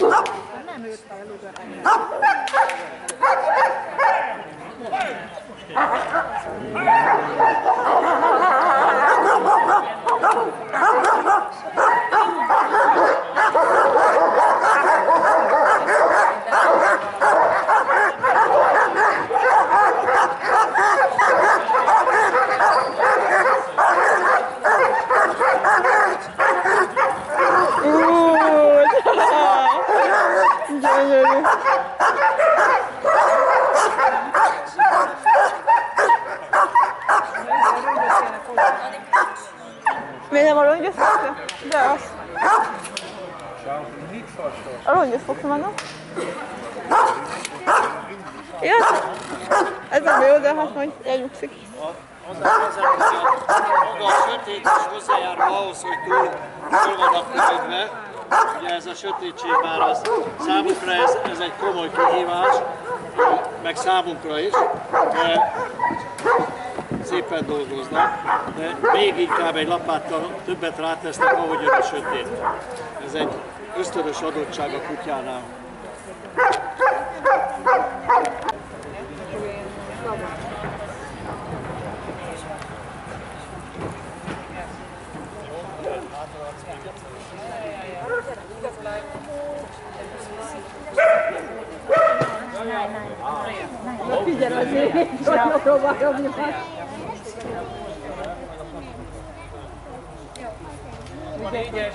Ha ha ha! Gyönyörű! Miért nem a rongyot fogja? De az. A rongyot fogta mondom. Igen? Ez nem jó, de hát majd elnyugszik. Maga a sötét is hozzájárul ahhoz, hogy túl, túl vannak kötődve. Ugye ez a sötétség már az számunkra ez, ez egy komoly kihívás, meg számunkra is. De szépen dolgoznak, de még inkább egy lapáttal többet rátesznek, ahogy jön a sötét. Ez egy ösztönös adottság a kutyánál. Figyelj azért, hogy próbálom. A négyes,